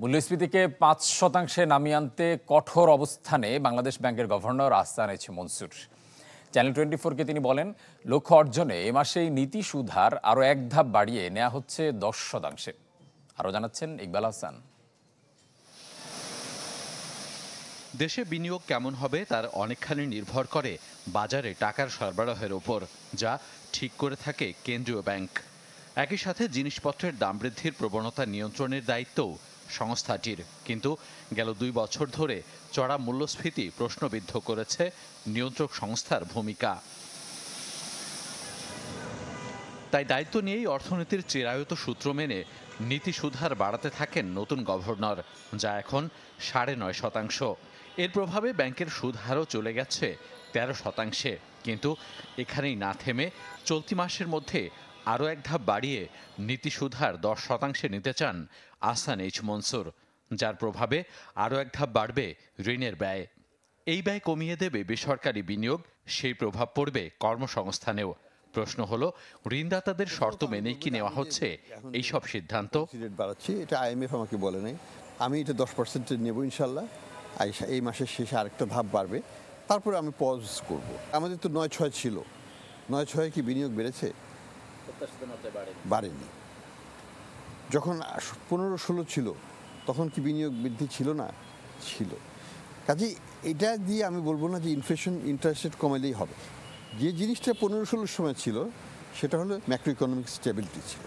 মূল্যস্ফীতিকে পাঁচ শতাংশে নামিয়ে আনতে কঠোর অবস্থানে বাংলাদেশ ব্যাংকের governor Ahsan H Mansur. Channel twenty ফোরকে তিনি বলেন, লক্ষ্য অর্জনে এ মাসেই নীতি সুধার আরও এক ধাপ বাড়িয়ে নেওয়া হচ্ছে দশ শতাংশে। আরও জানাচ্ছেন ইকবাল হাসান। দেশে বিনিয়োগ কেমন হবে তার অনেকখানি নির্ভর করে বাজারে টাকার সরবরাহের ওপর, যা ঠিক করে থাকে কেন্দ্রীয় ব্যাংক। একই সাথে জিনিসপত্রের দাম বৃদ্ধির প্রবণতা নিয়ন্ত্রণের দায়িত্বও সংস্থাটির। কিন্তু গেল দুই বছর ধরে চড়া মূল্যস্ফীতি প্রশ্নবিদ্ধ করেছে নিয়ন্ত্রক সংস্থার ভূমিকা। তাই দায়িত্ব নিয়েই অর্থনীতির চিরায়ত সূত্র মেনে নীতি সুধার বাড়াতে থাকেন নতুন গভর্নর, যা এখন সাড়ে নয় শতাংশ। এর প্রভাবে ব্যাংকের সুদ হারও চলে গেছে তেরো শতাংশে। কিন্তু এখানেই না থেমে চলতি মাসের মধ্যে আরও এক ধাপ বাড়িয়ে নীতি সুধার দশ শতাংশে নিতে চান আসান এইচ মনসুর, যার প্রভাবে আরও এক ধাপ বাড়বে ঋণের ব্যয়। এই ব্যয় কমিয়ে দেবে বেসরকারি বিনিয়োগ, সেই প্রভাব পড়বে কর্মসংস্থানেও। প্রশ্ন হলো, ঋণদাতাদের শর্ত মেনেই কি নেওয়া হচ্ছে? এইসব সিদ্ধান্ত? রেট বাড়াচ্ছি। এটা আইএমএফ আমাকে বলে নাই। আমি এটা দশ পার্সেন্ট নেব ইনশাল্লাহ। এই মাসের শেষে আরেকটা ধাপ বাড়বে। তারপরে আমি পজ করব। আমাদের তো নয় ছয় ছিল। নয় ছয় কি বিনিয়োগ বেড়েছে? বাড়েনি। যখন পনেরো ষোলো ছিল তখন কি বিনিয়োগ বৃদ্ধি ছিল না? ছিল। কাজে এটা দিয়ে আমি বলব না যে ইনফ্লেশন ইন্টারেস্ট রেট কমালেই হবে। যে জিনিসটা পনেরো ষোলোর সময় ছিল সেটা হলো ম্যাক্রো ইকোনমিক স্টেবিলিটি ছিল।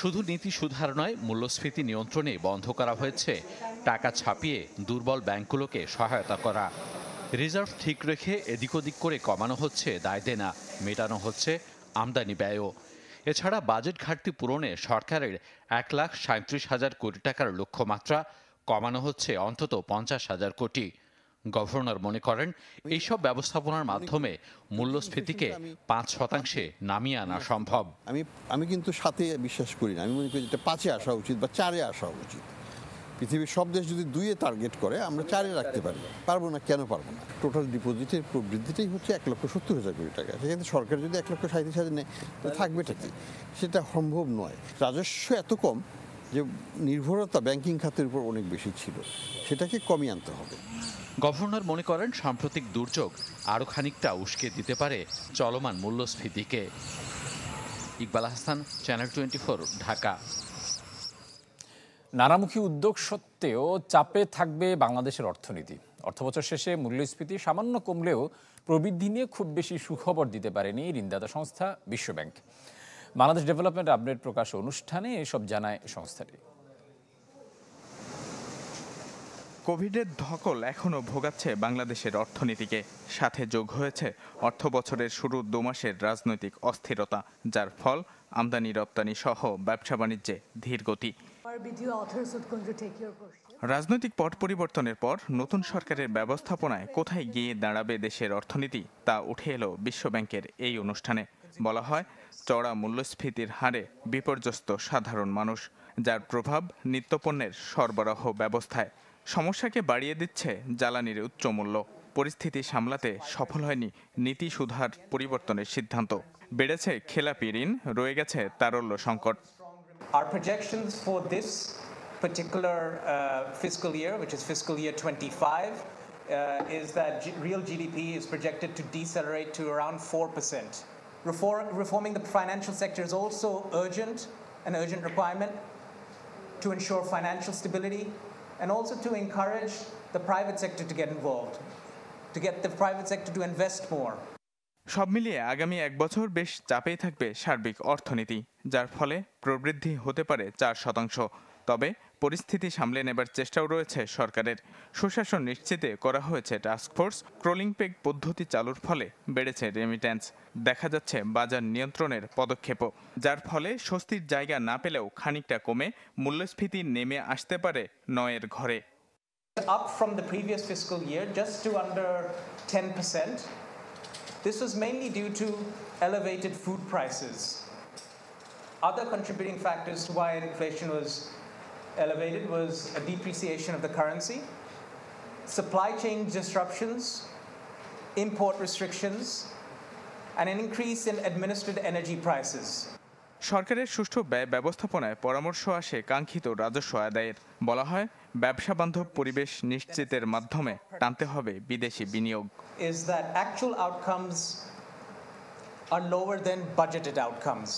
শুধু নীতি সুধার নয় মূল্যস্ফীতি নিয়ন্ত্রণে বন্ধ করা হয়েছে। টাকা ছাপিয়ে দুর্বল ব্যাংকগুলোকে সহায়তা করা। রিজার্ভ ঠিক রেখে এদিক ওদিক করে কমানো হচ্ছে, দায় দেনা মেটানো হচ্ছে আমদানি ব্যয়ও। এছাড়া বাজেট ঘাটতি পূরণে সরকারের এক লাখ সাঁত্রিশ হাজার কোটি টাকার লক্ষ্যমাত্রা কমানো হচ্ছে অন্তত পঞ্চাশ হাজার কোটি। গভর্নর মনে করেন, এইসব ব্যবস্থাপনার মাধ্যমে মূল্যস্ফীতিকে পাঁচ শতাংশে নামিয়ে আনা সম্ভব। আমি আমি কিন্তু সাথে বিশ্বাস করি না। আমি মনে করি এটা পাঁচে আসা উচিত বা চারে আসা উচিত। পৃথিবীর সব দেশ যদি দুইয়ে টার্গেট করে আমরা চারে রাখতে পারি। পারব না কেন পারব না? টোটাল ডিপোজিটের প্রবৃদ্ধিটাই হচ্ছে এক লক্ষ সত্তর হাজার কোটি টাকা। সেখানে সরকার যদি এক লক্ষ সাঁত্রিশ হাজার নেয় তাহলে থাকবেটা কি সেটা সম্ভব নয়। রাজস্ব এত কম যে নির্ভরতা ব্যাংকিং খাতের উপর অনেক বেশি ছিল। সেটাকে কমিয়ে আনতে হবে। গভর্নর মনে করেন সাম্প্রতিক দুর্যোগ আরও খানিকটা উস্কে দিতে পারে চলমান মূল্যস্ফীতিকে। Iqbal Hasan channel twenty Dhaka. নানামুখী উদ্যোগ সত্ত্বেও চাপে থাকবে বাংলাদেশের অর্থনীতি। অর্থবছর শেষে মূল্যস্ফীতি সামান্য কমলেও প্রবৃদ্ধি নিয়ে খুব বেশি সুখবর দিতে পারেনি ঋণদাতা সংস্থা বিশ্বব্যাংক। বাংলাদেশ ডেভেলপমেন্ট আপডেট প্রকাশ অনুষ্ঠানে এসব জানায় সংস্থাটি। কোভিডের ধকল এখনও ভোগাচ্ছে বাংলাদেশের অর্থনীতিকে। সাথে যোগ হয়েছে অর্থ বছরের শুরুর দু মাসের রাজনৈতিক অস্থিরতা, যার ফল আমদানি রপ্তানি সহ ব্যবসা বাণিজ্যে ধীর গতি। রাজনৈতিক পট পরিবর্তনের পর নতুন সরকারের ব্যবস্থাপনায় কোথায় গিয়ে দাঁড়াবে দেশের অর্থনীতি, তা উঠে এলো বিশ্বব্যাংকের এই অনুষ্ঠানে। বলা হয় চড়া মূল্যস্ফীতির হারে বিপর্যস্ত সাধারণ মানুষ, যার প্রভাব নিত্যপণ্যের সরবরাহ ব্যবস্থায়। সমস্যাকে বাড়িয়ে দিচ্ছে জ্বালানির উচ্চ মূল্য। পরিস্থিতি সামলাতে সফল হয়নি নীতি সুধার পরিবর্তনের সিদ্ধান্ত। বেড়েছে খেলাপি ঋণ, রয়ে গেছে তারল্য সংকট। Our projections for this particular uh, fiscal year, which is fiscal year 25, uh, is that G real GDP is projected to decelerate to around 4%. Reform reforming the financial sector is also urgent, an urgent requirement to ensure financial stability and also to encourage the private sector to get involved, to get the private sector to invest more. সব মিলিয়ে আগামী এক বছর বেশ চাপেই থাকবে সার্বিক অর্থনীতি যার ফলে প্রবৃদ্ধি হতে পারে চার শতাংশ। তবে পরিস্থিতি সামলে নেবার চেষ্টাও রয়েছে সরকারের। সুশাসন নিশ্চিতে করা হয়েছে টাস্কফোর্স ক্রোলিং পেগ পদ্ধতি চালুর ফলে বেড়েছে রেমিট্যান্স দেখা যাচ্ছে বাজার নিয়ন্ত্রণের পদক্ষেপও যার ফলে স্বস্তির জায়গা না পেলেও খানিকটা কমে মূল্যস্ফীতি নেমে আসতে পারে নয়ের ঘরে। Up from the previous fiscal year, just to under 10%. This was mainly due to elevated food prices. Other contributing factors to why inflation was elevated was a depreciation of the currency, supply chain disruptions, import restrictions, and an increase in administered energy prices. সরকারের সুষ্ঠু ব্যয় ব্যবস্থাপনায় পরামর্শ আসে কাঙ্ক্ষিত রাজস্ব আদায়ের বলা হয় ব্যবসা বান্ধব পরিবেশ নিশ্চিতের মাধ্যমে টানতে হবে বিদেশি বিনিয়োগ is that actual outcomes are lower than budgeted outcomes.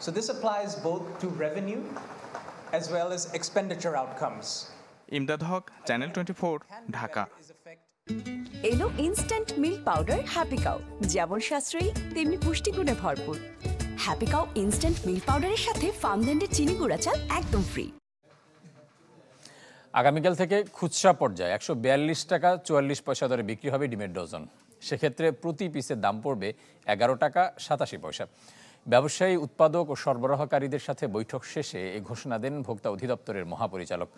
So this applies both to revenue as well as expenditure outcomes. Imdad Haque channel twenty Dhaka এলো instant milk powder happy cow যেমন সাশ্রয়ী তেমনি পুষ্টিগুণে ভরপুর হ্যাপি কাউ ইনস্ট্যান্ট মিল্ক পাউডারের সাথে ফার্মল্যান্ডের চিনি গুঁড়া চাল একদম ফ্রি আগামীকাল থেকে খুচরা পর্যায়ে একশো বিয়াল্লিশ টাকা চুয়াল্লিশ পয়সা দরে বিক্রি হবে ডিমের ডজন। সেক্ষেত্রে প্রতি পিসের দাম পড়বে এগারো টাকা সাতাশি পয়সা। ব্যবসায়ী, উৎপাদক ও সরবরাহকারীদের সাথে বৈঠক শেষে এই ঘোষণা দেন ভোক্তা অধিদপ্তরের মহাপরিচালক।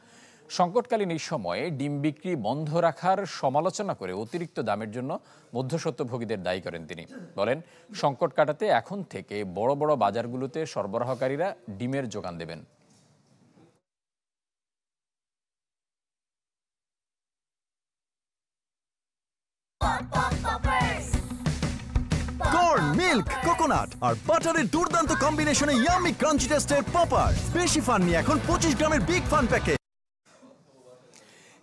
সংকটকালীন এই সময়ে ডিম বিক্রি বন্ধ রাখার সমালোচনা করে অতিরিক্ত দামের জন্য মধ্যস্বত্বভোগীদের দায়ী করেন তিনি। বলেন, সংকট কাটাতে এখন থেকে বড় বড় বাজারগুলোতে সরবরাহকারীরা ডিমের যোগান দেবেন। মিল্ক, কোকোনাট আর বাটারের দুর্দান্ত কম্বিনেশনে ইয়ামি ক্রাঞ্চি টেস্টের পপার বেশি ফান নিয়ে এখন পঁচিশ গ্রামের বিগ ফান প্যাকেট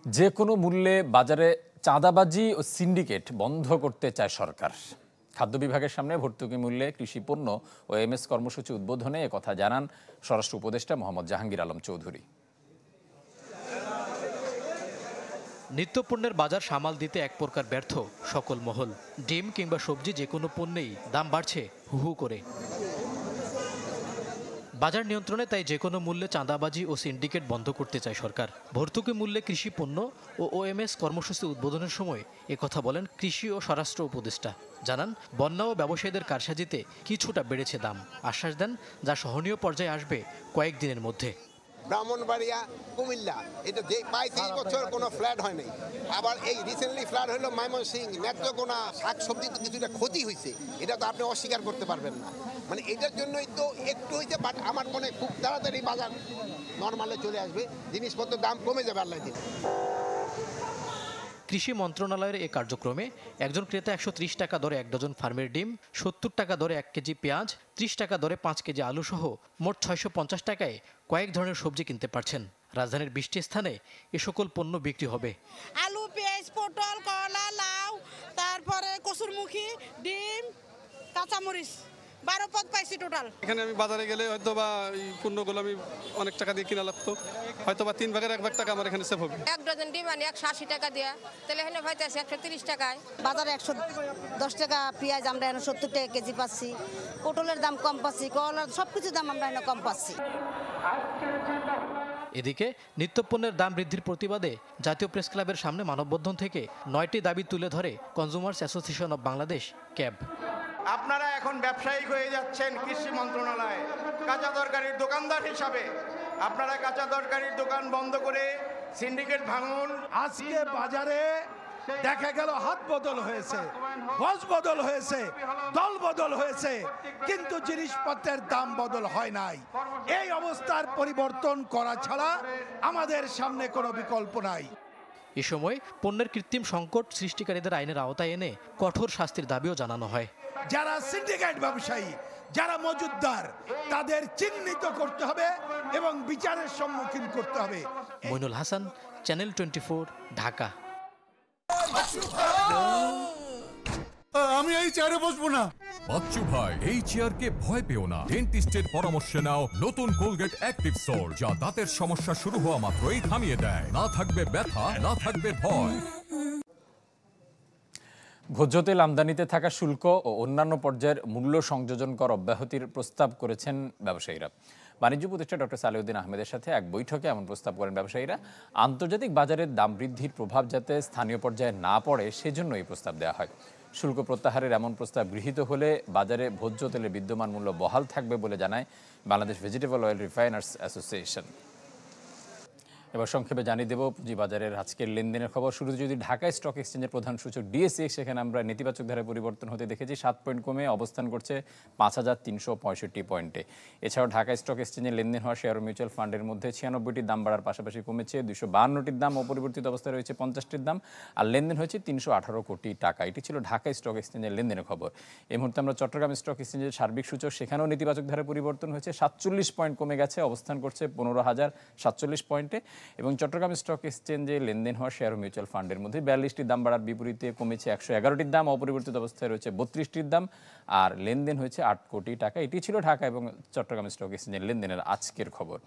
যে কোনো মূল্যে বাজারে চাঁদাবাজি ও সিন্ডিকেট বন্ধ করতে চায় সরকার। খাদ্য বিভাগের সামনে ভর্তুকি মূল্যে কৃষি পণ্য ও এমএস কর্মসূচি উদ্বোধনে একথা জানান স্বরাষ্ট্র উপদেষ্টা মোহাম্মদ জাহাঙ্গীর আলম চৌধুরী। নিত্যপণ্যের বাজার সামাল দিতে এক প্রকার ব্যর্থ সকল মহল। ডিম কিংবা সবজি যে কোনো পণ্যেই দাম বাড়ছে হু হু করে। বাজার নিয়ন্ত্রণে তাই যে কোনো মূল্যে চাঁদাবাজি ও সিন্ডিকেট বন্ধ করতে চায় সরকার। ভর্তুকি মূল্যে কৃষি পণ্য ও ওএমএস কর্মসূচি উদ্বোধনের সময় কথা বলেন কৃষি ও স্বরাষ্ট্র উপদেষ্টা। জানান, বন্যা ও ব্যবসায়ীদের কারসাজিতে কিছুটা বেড়েছে দাম। আশ্বাস দেন, যা সহনীয় পর্যায়ে আসবে কয়েকদিনের মধ্যে। ব্রাহ্মণবাড়িয়া, কুমিল্লা। এটা যে প্রায় তেইশ বছর কোনো ফ্ল্যাট হয় নাই। আবার এই রিসেন্টলি ফ্ল্যাট হলো ময়মনসিং, নেত্রকোনা শাক সবজি তো কিছুটা ক্ষতি হয়েছে এটা তো আপনি অস্বীকার করতে পারবেন না। মানে এটার জন্যই তো একটু হয়েছে বাট আমার মনে খুব তাড়াতাড়ি বাজার নর্মালে চলে আসবে। জিনিসপত্রের দাম কমে যাবে আল্লাহ দিন কৃষি মন্ত্রণালয়ের এই কার্যক্রমে একজন ক্রেতা একশো ত্রিশ টাকা দরে এক ডজন ফার্মের ডিম, সত্তর টাকা দরে এক কেজি পেঁয়াজ, ত্রিশ টাকা দরে পাঁচ কেজি আলু সহ মোট ছয়শো পঞ্চাশ টাকায় কয়েক ধরনের সবজি কিনতে পারছেন। রাজধানীর বৃষ্টি স্থানে এ সকল পণ্য বিক্রি হবে। আলু, পেঁয়াজ, পটল, কলা, লাউ, তারপরে কসুরমুখী ডিম, কাঁচামরিচ। বারো পদ পাইছি টোটাল এখানে আমি বাজারে গেলে হয়তো বা এই পণ্যগুলো আমি অনেক টাকা দিয়ে কিনা লাগতো। হয়তো বা তিন ভাগের এক ভাগ টাকা আমার এখানে সেভ হবে। এক ডজন ডিম আনি একশো আশি টাকা দিয়া। তাহলে এখানে পাইতেছে একশো তিরিশ টাকায়। বাজারে একশো দশ টাকা পেঁয়াজ আমরা এখন সত্তর টাকা কেজি পাচ্ছি। পটলের দাম কম পাচ্ছি কলার সব কিছুর দাম আমরা এখন কম পাচ্ছি। এদিকে নিত্যপণ্যের দাম বৃদ্ধির প্রতিবাদে জাতীয় প্রেস ক্লাবের সামনে মানববন্ধন থেকে নয়টি দাবি তুলে ধরে consumers association of Bangladesh CAB. আপনারা এখন ব্যবসায়িক হয়ে যাচ্ছেন কৃষি মন্ত্রণালয়ে। কাঁচা তরকারির দোকানদার হিসাবে। আপনারা কাঁচা তরকারির দোকান বন্ধ করে সিন্ডিকেট ভাঙুন। আজকে বাজারে দেখা গেল হাত বদল হয়েছে বস বদল হয়েছে দল বদল হয়েছে কিন্তু জিনিসপত্রের দাম বদল হয় নাই। এই অবস্থার পরিবর্তন করা ছাড়া আমাদের সামনে কোনো বিকল্প নাই। এ সময় পণ্যের কৃত্রিম সংকট সৃষ্টিকারীদের আইনের আওতায় এনে কঠোর শাস্তির দাবিও জানানো হয়। যারা সিন্ডিকেট ব্যবসায়ী যারা মজুদদার তাদের চিহ্নিত করতে হবে এবং বিচারের সম্মুখীন করতে হবে। Moinul Hasan channel twenty Dhaka. আমি এই চেয়ারে বসবো না। বাচ্চু ভাই এই চেয়ারকে ভয় পেও না। ডেন্টিস্টের পরামর্শ নাও নতুন কোলগেট অ্যাক্টিভ সোল যা দাঁতের সমস্যা শুরু হওয়া মাত্রই থামিয়ে দেয়। না থাকবে ব্যথা না থাকবে ভয়। ভোজ্য তেল আমদানিতে থাকা শুল্ক ও অন্যান্য পর্যায়ের মূল্য সংযোজন কর অব্যাহতির প্রস্তাব করেছেন ব্যবসায়ীরা। বাণিজ্য উপদেষ্টা ডক্টর সালেউদ্দিন আহমেদের সাথে এক বৈঠকে এমন প্রস্তাব করেন ব্যবসায়ীরা। আন্তর্জাতিক বাজারের দাম বৃদ্ধির প্রভাব যাতে স্থানীয় পর্যায়ে না পড়ে, সেজন্য এই প্রস্তাব দেওয়া হয়। শুল্ক প্রত্যাহারের এমন প্রস্তাব গৃহীত হলে বাজারে ভোজ্য তেলের বিদ্যমান মূল্য বহাল থাকবে বলে জানায় Bangladesh vegetable oil refiners association. এবার সংক্ষেপে জানিয়ে দেব, পুঁজিবাজারের আজকের লেনদেনের খবর। শুরুতে যদি ঢাকা স্টক এক্সচেঞ্জের প্রধান সূচক ডিএসসি সেখানে আমরা নেতিবাচক ধারে পরিবর্তন হতে দেখেছি। সাত পয়েন্ট কমে অবস্থান করছে পাঁচ হাজার তিনশো পঁয়ষট্টি পয়েন্টে। এছাড়াও ঢাকা স্টক এক্সচেঞ্জে লেনদেন হওয়া শেয়ার ও মিউচুয়াল ফান্ডের মধ্যে ছিয়ানব্বইটির দাম বাড়ার পাশাপাশি কমেছে দুশো বাহান্নটির দাম। অপরিবর্তিত অবস্থায় রয়েছে পঞ্চাশটির দাম। আর লেনদেন হয়েছে তিনশো আঠারো কোটি টাকা। এটি ছিল ঢাকা স্টক এক্সচেঞ্জের লেনদেনের খবর। এই মুহূর্তে আমরা চট্টগ্রাম স্টক এক্সচেঞ্জের সার্বিক সূচক, সেখানেও নেতিবাচক ধারে পরিবর্তন হয়েছে। সাতচল্লিশ পয়েন্ট কমে গেছে, অবস্থান করছে পনেরো হাজার সাতচল্লিশ পয়েন্টে। এবং চট্টগ্রাম স্টক এক্সচেঞ্জে লেনদেন হওয়া শেয়ার ও মিউচুয়াল ফান্ডের মধ্যে বিয়াল্লিশটির দাম বাড়ার বিপরীতে কমেছে একশো এগারোটির দাম, অপরিবর্তিত অবস্থায় রয়েছে বত্রিশটির দাম, আর লেনদেন হয়েছে আট কোটি টাকা। এটি ছিল ঢাকা এবং চট্টগ্রাম স্টক এক্সচেঞ্জের লেনদেনের আজকের খবর।